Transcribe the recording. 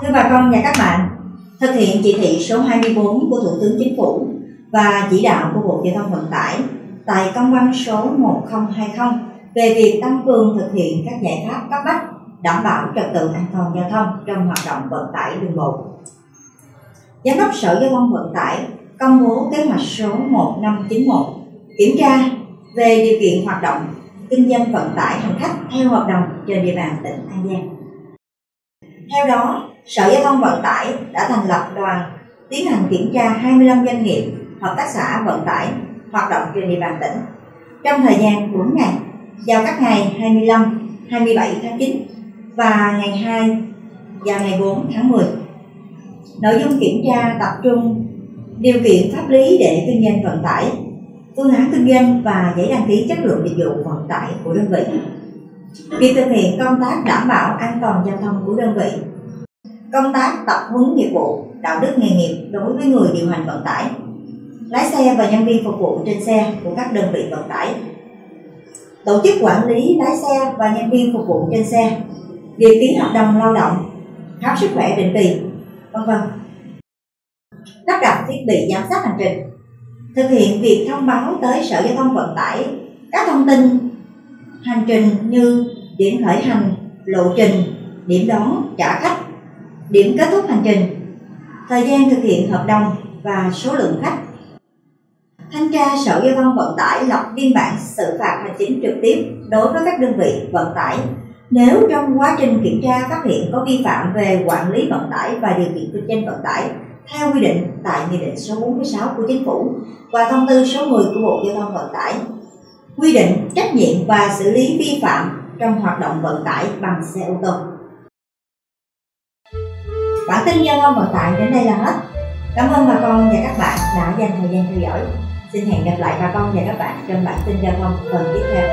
thưa bà con và các bạn, thực hiện chỉ thị số 24 của Thủ tướng Chính phủ và chỉ đạo của Bộ Giao thông Vận tải tại công văn số 1020 về việc tăng cường thực hiện các giải pháp cấp bách đảm bảo trật tự an toàn giao thông trong hoạt động vận tải đường bộ. Giám đốc Sở Giao thông Vận tải công bố kế hoạch số 1591 kiểm tra về điều kiện hoạt động kinh doanh vận tải hành khách theo hợp đồng trên địa bàn tỉnh An Giang. Theo đó, Sở Giao thông Vận tải đã thành lập đoàn tiến hành kiểm tra 25 doanh nghiệp, hợp tác xã vận tải hoạt động trên địa bàn tỉnh trong thời gian 4 ngày vào các ngày 25, 27 tháng 9 và ngày 2 và ngày 4 tháng 10. Nội dung kiểm tra tập trung điều kiện pháp lý để kinh doanh vận tải, phương án kinh doanh và giấy đăng ký chất lượng dịch vụ vận tải của đơn vị. Việc thực hiện công tác đảm bảo an toàn giao thông của đơn vị. Công tác tập huấn nghiệp vụ, đạo đức nghề nghiệp đối với người điều hành vận tải. Lái xe và nhân viên phục vụ trên xe của các đơn vị vận tải. Tổ chức quản lý lái xe và nhân viên phục vụ trên xe. Việc ký hợp đồng lao động, khám sức khỏe định kỳ, vân vân. Lắp đặt thiết bị giám sát hành trình. Thực hiện việc thông báo tới sở giao thông vận tải. Các thông tin hành trình như điểm khởi hành lộ trình điểm đón trả khách. Điểm kết thúc hành trình, thời gian thực hiện hợp đồng và số lượng khách. Thanh tra Sở Giao thông Vận tải lập biên bản xử phạt hành chính trực tiếp đối với các đơn vị vận tải. Nếu trong quá trình kiểm tra phát hiện có vi phạm về quản lý vận tải và điều kiện kinh doanh vận tải theo quy định tại Nghị định số 46 của Chính phủ và Thông tư số 10 của Bộ Giao thông Vận tải quy định trách nhiệm và xử lý vi phạm trong hoạt động vận tải bằng xe ô tô. Bản tin giao thông vận tải đến đây là hết. Cảm ơn bà con và các bạn đã dành thời gian theo dõi. Xin hẹn gặp lại bà con và các bạn trong bản tin giao thông phần tiếp theo.